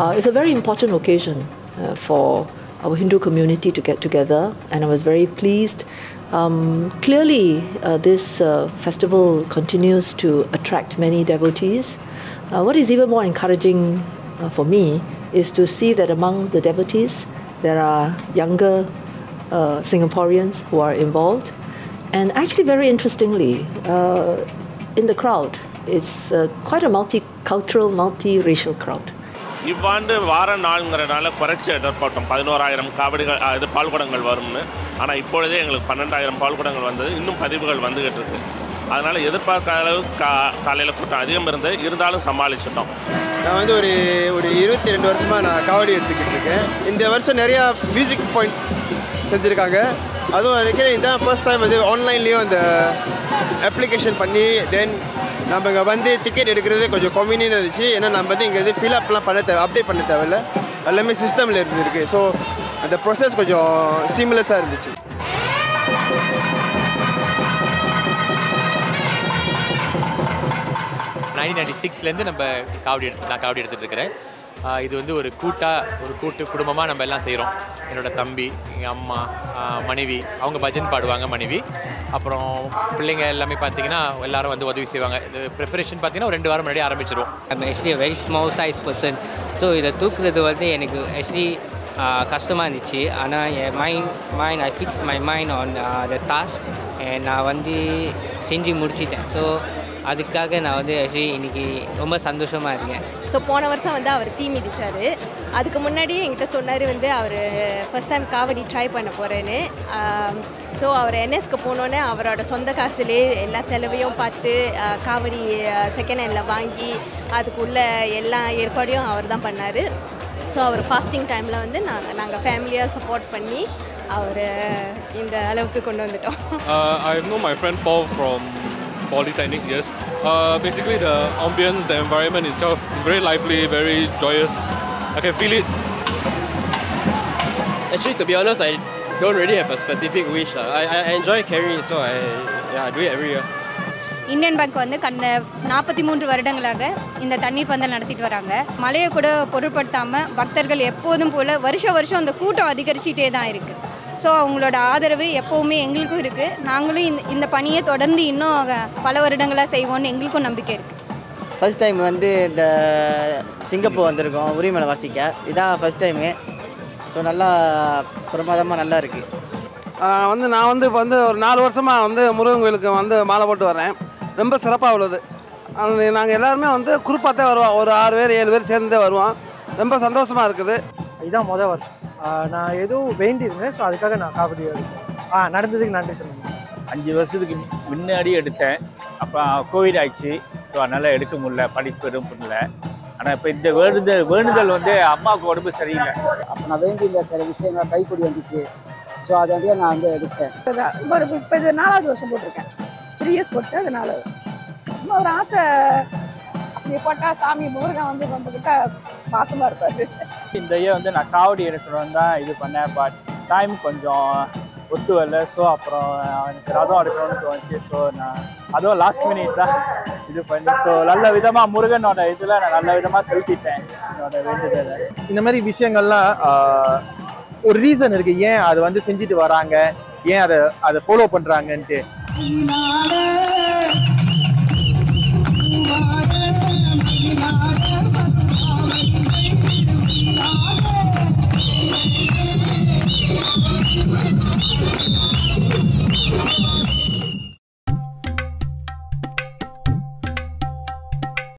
Uh, it's a very important occasion uh, for our Hindu community to get together, and I was very pleased. Um, clearly, uh, this uh, festival continues to attract many devotees. Uh, what is even more encouraging uh, for me is to see that among the devotees there are younger Singaporeans who are involved. And actually, very interestingly, in the crowd, it's quite a multicultural, multiracial crowd. இவ்வாண்டு வார நாளுங்கிறனால குறைச்சி எதிர்பார்த்தோம். பதினோராயிரம் காவடிகள் இது பால்குடங்கள் வரும்னு. ஆனால் இப்பொழுதே எங்களுக்கு பன்னெண்டாயிரம் பால்குடங்கள் வந்தது. இன்னும் பதிவுகள் வந்துகிட்டு இருக்கு. அதனால் எதிர்பார்க்காத அளவுக்கு கா காலையில் கூட்டம் அதிகம் இருந்தது. இருந்தாலும் சமாளிச்சிட்டோம். நான் வந்து ஒரு ஒரு இருபத்தி ரெண்டு வருஷமாக நான் காவடி எடுத்துக்கிட்டு இருக்கேன். இந்த வருஷம் நிறையா மியூசிக் பாயிண்ட்ஸ் செஞ்சுருக்காங்க. அதுவும் நினைக்கிறேன் இதான் ஃபர்ஸ்ட் டைம் வந்து ஆன்லைன்லேயும் அந்த அப்ளிகேஷன் பண்ணி தென் நம்ம இங்கே வந்து டிக்கெட் எடுக்கிறது கொஞ்சம் கம்மினியாக இருந்துச்சு. ஏன்னா நம்ம வந்து இங்கே வந்து ஃபில் அப்லாம் பண்ண தேவை அப்டேட் பண்ண தேவையில்ல. எல்லாமே சிஸ்டமில் இருந்துருக்கு. ஸோ அந்த ப்ரொசஸ் கொஞ்சம் சீம்லெஸ்ஸாக இருந்துச்சு. நைன்டீன் நைன்டி சிக்ஸ்லேருந்து நம்ம காவடி எடுத்து நான் காவடி எடுத்துகிட்டு இருக்கிறேன். இது வந்து ஒரு கூட்டாக ஒரு கூட்டு குடும்பமாக நம்ம எல்லாம் செய்கிறோம் என்னோட தம்பி எங்கள் அம்மா மனைவி அவங்க பஜன் பாடுவாங்க மனைவி. அப்புறம் பிள்ளைங்க எல்லாமே பார்த்தீங்கன்னா எல்லாரும் வந்து உதவி செய்வாங்க. இது ப்ரிப்பரேஷன் பார்த்தீங்கன்னா ஒரு ரெண்டு வாரம் முன்னாடி ஆரம்பிச்சிருவோம் I'm actually very small size person so இதை தூக்குறது வந்து எனக்கு ஆக்சுவலி கஷ்டமாக இருந்துச்சு. ஆனால் என் mind mind I fix my mind on the task நான் வந்து செஞ்சு முடிச்சிட்டேன். ஸோ அதுக்காக நான் வந்து ஆக்சுவலி இன்னைக்கு ரொம்ப சந்தோஷமாக இருக்கேன். ஸோ போன வருஷம் வந்து அவர் தீ மிதிச்சார். அதுக்கு முன்னாடியே என்கிட்ட சொன்னார் வந்து அவர் ஃபஸ்ட் டைம் காவடி ட்ரை பண்ண போகிறேன்னு ஸோ அவர் என்எஸ்க்கு போனோன்னே அவரோட சொந்த காசுலே எல்லா செலவையும் பார்த்து காவடி செகண்ட் ஹேண்டில் வாங்கி அதுக்குள்ள எல்லா ஏற்பாடையும் அவர் தான் பண்ணார். ஸோ அவர் ஃபாஸ்டிங் டைமில் வந்து நாங்கள் நாங்கள் ஃபேமிலியாக சப்போர்ட் பண்ணி அவர் இந்த அளவுக்கு கொண்டு வந்துட்டோம். I know my friend Paul from Polytechnic, yes. Uh, basically, the ambience, the environment itself is very lively, very joyous. I can feel it. Actually, to be honest, I don't really have a specific wish. I, I enjoy carrying, so I, yeah, I do it every year. Indian Bank வந்து கடந்த நாற்பத்தி மூன்று வருடங்களாக இந்த தண்ணீர் பந்தல் நடத்திட்டு வராங்க மழையை கூட பொருட்படுத்தாமல் பக்தர்கள் எப்போதும் போல் வருஷ வருஷம் அந்த கூட்டம் அதிகரிச்சிட்டே தான் இருக்குது ஸோ அவங்களோட ஆதரவு எப்போவுமே எங்களுக்கும் இருக்குது நாங்களும் இந்த இந்த பணியை தொடர்ந்து இன்னும் பல வருடங்களாக செய்வோம்னு எங்களுக்கும் நம்பிக்கை இருக்குது ஃபர்ஸ்ட் டைம் வந்து இந்த சிங்கப்பூர் வந்திருக்கோம் உரிமலை வாசிக்க. இதான் ஃபர்ஸ்ட் டைமு ஸோ நல்லா பிரமாதமாக நல்லா இருக்குது வந்து நான் வந்து இப்போ வந்து ஒரு நாலு வருஷமாக வந்து முருகன் கோயிலுக்கு வந்து மாலை போட்டு வரேன் ரொம்ப சிறப்பாக உள்ளது. நாங்கள் எல்லாருமே வந்து குரூப்பாக தான் வருவோம். ஒரு ஆறு பேர் ஏழு பேர் சேர்ந்தே வருவோம். ரொம்ப சந்தோஷமாக இருக்குது. இதுதான் மொதல் வருஷம். நான் எதுவும் வேண்டியிருந்தேன் ஸோ அதுக்காக நான் காவடி எடுத்தேன் ஆ நடந்ததுக்கு நன்றி சொல்லுங்கள் அஞ்சு வருஷத்துக்கு முன்னாடி எடுத்தேன். அப்போ கோவிட் ஆயிடுச்சு. ஸோ அதனால் எடுக்க முடியல பார்ட்டிசிபேட்டும் பண்ணல ஆனால் இப்போ இந்த வேண்டுதல் வேண்டுதல் வந்து அம்மாவுக்கு உடம்பு சரியில்லை. அப்போ நான் வேண்டியிருந்த சில விஷயங்கள் கைக்கூடி வந்துச்சு. ஸோ அதோடய நான் வந்து எடுத்தேன். ஒரு இப்போ இது நாலாவது வருஷம் போட்டிருக்கேன். த்ரீ இயர்ஸ் போட்டு அது நாலாவது. சும்மா ஒரு ஆசை. அப்படி போட்டால் சாமி முருகன் வந்து நம்மக்கிட்ட பாசமாக இருப்பாரு. இந்த இயர் வந்து நான் காவடி எடுக்கணும்னு தான் இது பண்ணேன் பட் டைம் கொஞ்சம் ஒத்து வரல ஸோ அப்புறம் எனக்கு ரதம் எடுக்கணும்னு தோணுச்சு. ஸோ நான் அதுவும் லாஸ்ட் மினிட் தான் இது பண்ணி ஸோ நல்ல விதமாக முருகனோட இதில் நான் நல்ல விதமாக செலுத்திட்டேன் என்னோட வேண்டுதலை. இந்த மாதிரி விஷயங்கள்லாம் ஒரு ரீசன் இருக்கு. ஏன் அதை வந்து செஞ்சுட்டு வராங்க? ஏன் அதை அதை ஃபாலோ பண்றாங்கன்ட்டு?